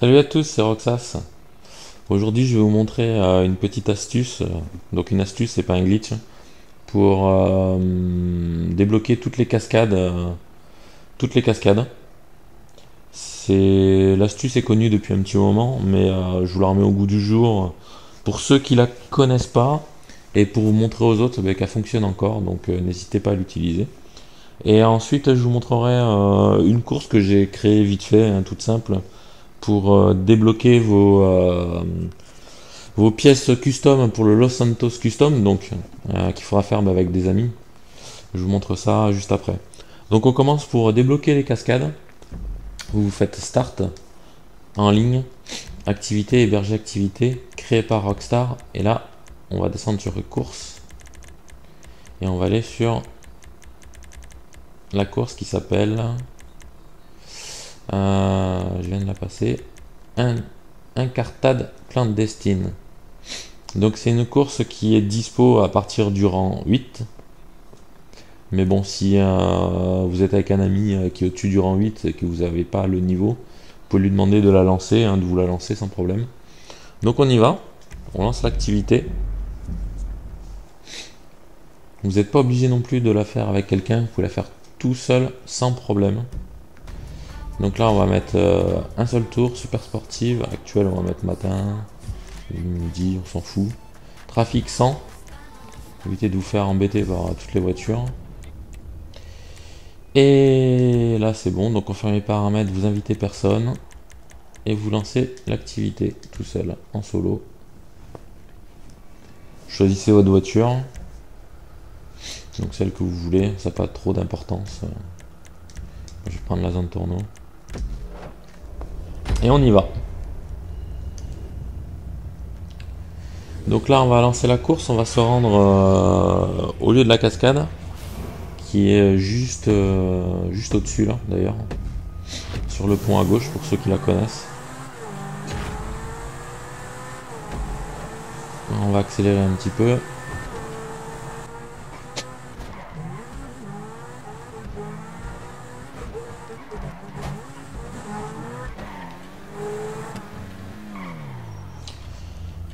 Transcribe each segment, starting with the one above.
Salut à tous, c'est Roxas. Aujourd'hui, je vais vous montrer euh, une petite astuce. Donc, une astuce, c'est pas un glitch, pour euh, débloquer toutes les cascades. euh, toutes les cascades. L'astuce est connue depuis un petit moment, mais euh, je vous la remets au goût du jour pour ceux qui la connaissent pas et pour vous montrer aux autres ben, qu'elle fonctionne encore. Donc, euh, n'hésitez pas à l'utiliser. Et ensuite, je vous montrerai euh, une course que j'ai créée vite fait, hein, toute simple pour euh, débloquer vos, euh, vos pièces custom pour le Los Santos Custom, donc euh, qu'il faudra faire bah, avec des amis. Je vous montre ça juste après. Donc on commence pour débloquer les cascades. Vous faites Start en ligne, activité, héberger activité, créé par Rockstar. Et là, on va descendre sur course et on va aller sur la course qui s'appelle euh, je viens de la passer. Un, Incartade clandestine. Donc c'est une course qui est dispo à partir du rang 8. Mais bon, si euh, vous êtes avec un ami euh, qui est au-dessus du rang 8 et que vous n'avez pas le niveau, vous pouvez lui demander de la lancer, hein, de vous la lancer sans problème. Donc on y va. On lance l'activité. Vous n'êtes pas obligé non plus de la faire avec quelqu'un, vous pouvez la faire tout seul sans problème. Donc là, on va mettre euh, un seul tour, super sportive. Actuel, on va mettre matin, midi, on s'en fout. Trafic 100. Évitez de vous faire embêter par toutes les voitures. Et là, c'est bon. Donc, confirmez les paramètres, vous invitez personne. Et vous lancez l'activité tout seul, en solo. Choisissez votre voiture. Donc, celle que vous voulez. Ça n'a pas trop d'importance. Je vais prendre la zone tourneau. Et on y va. Donc là, on va lancer la course. On va se rendre euh, au lieu de la cascade, qui est juste, euh, juste au-dessus là, d'ailleurs, sur le pont à gauche pour ceux qui la connaissent. On va accélérer un petit peu.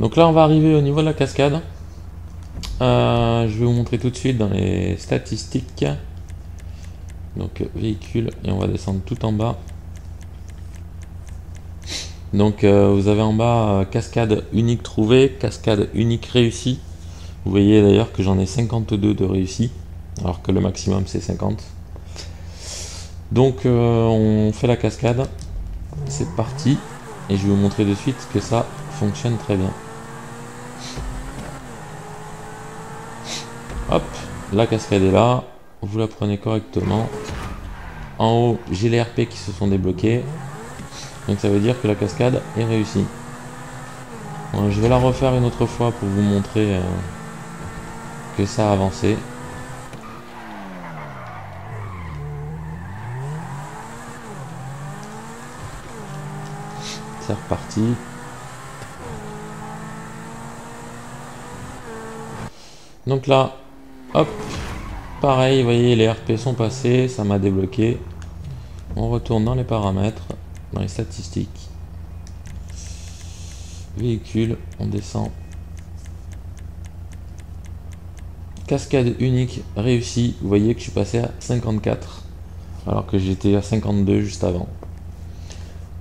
Donc là, on va arriver au niveau de la cascade. Euh, je vais vous montrer tout de suite dans les statistiques. Donc véhicule et on va descendre tout en bas. Donc euh, vous avez en bas euh, cascade unique trouvée, cascade unique réussie. Vous voyez d'ailleurs que j'en ai 52 de réussi, alors que le maximum c'est 50. Donc euh, on fait la cascade. C'est parti. Et je vais vous montrer de suite que ça fonctionne très bien. Hop, la cascade est là, vous la prenez correctement. En haut, j'ai les RP qui se sont débloqués. Donc ça veut dire que la cascade est réussie. Je vais la refaire une autre fois pour vous montrer euh, que ça a avancé. C'est reparti. Donc là, hop, pareil, vous voyez, les RP sont passés, ça m'a débloqué. On retourne dans les paramètres, dans les statistiques. Véhicule, on descend. Cascade unique réussie, vous voyez que je suis passé à 54, alors que j'étais à 52 juste avant.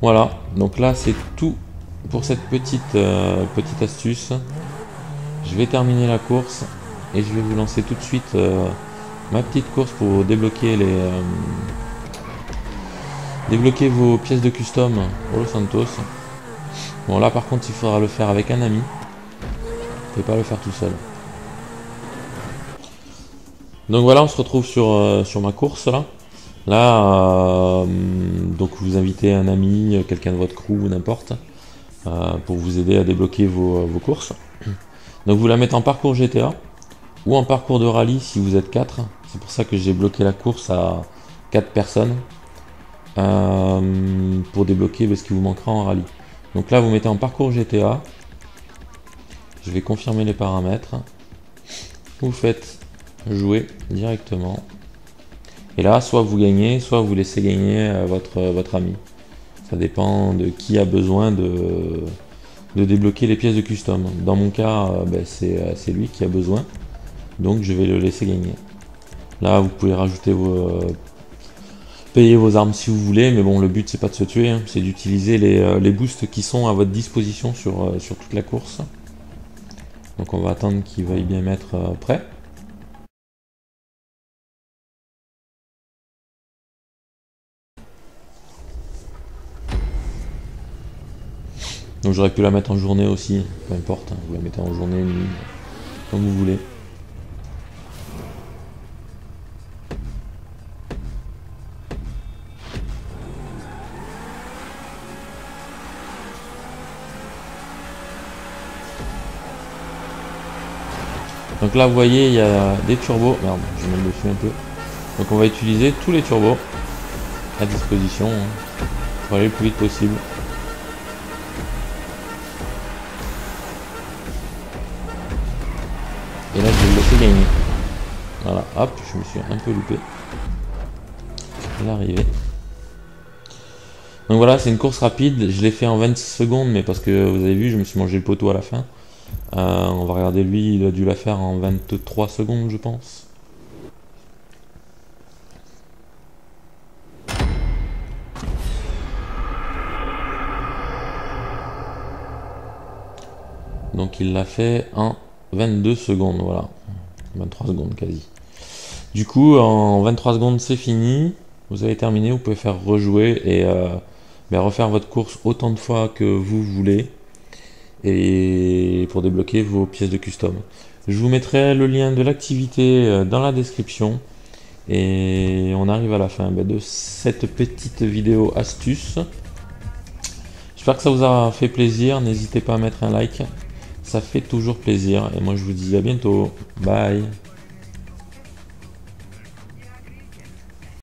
Voilà, donc là c'est tout pour cette petite, euh, petite astuce. Je vais terminer la course et je vais vous lancer tout de suite euh, ma petite course pour débloquer les euh, débloquer vos pièces de custom au Los Santos. Bon là par contre il faudra le faire avec un ami. Vous pouvez pas le faire tout seul. Donc voilà on se retrouve sur, euh, sur ma course là. Là donc vous invitez un ami, quelqu'un de votre crew ou n'importe pour vous aider à débloquer vos, vos courses. Donc vous la mettez en parcours GTA ou en parcours de rallye si vous êtes 4. C'est pour ça que j'ai bloqué la course à 4 personnes euh, pour débloquer ce qui vous manquera en rallye. Donc là, vous mettez en parcours GTA. Je vais confirmer les paramètres. Vous faites jouer directement. Et là, soit vous gagnez, soit vous laissez gagner euh, votre, votre ami. Ça dépend de qui a besoin de, de débloquer les pièces de custom. Dans mon cas, euh, ben, c'est lui qui a besoin. Donc je vais le laisser gagner. Là, vous pouvez rajouter vos... payer vos armes si vous voulez, mais bon, le but c'est pas de se tuer, hein. c'est d'utiliser les, les, boosts qui sont à votre disposition sur, sur toute la course. Donc on va attendre qu'il veuille bien mettre prêt. Donc j'aurais pu la mettre en journée aussi, peu importe, hein. vous la mettez en journée, nuit, comme vous voulez. Donc là vous voyez il y a des turbos, merde je mets dessus un peu. Donc on va utiliser tous les turbos à disposition hein, pour aller le plus vite possible. Et là, je vais le laisser gagner. Voilà, hop, je me suis un peu loupé. L'arrivée. Donc voilà, c'est une course rapide. Je l'ai fait en 26 secondes, mais parce que vous avez vu, je me suis mangé le poteau à la fin. Euh, on va regarder lui, il a dû la faire en 23 secondes, je pense. Donc il l'a fait en 22 secondes, voilà. 23 secondes quasi. Du coup, en 23 secondes, c'est fini. Vous avez terminé, vous pouvez faire rejouer et euh, ben, refaire votre course autant de fois que vous voulez. Et pour débloquer vos pièces de custom. Je vous mettrai le lien de l'activité euh, dans la description. Et on arrive à la fin ben, de cette petite vidéo astuce. J'espère que ça vous a fait plaisir. N'hésitez pas à mettre un like. Ça fait toujours plaisir. Et moi, je vous dis à bientôt. Bye.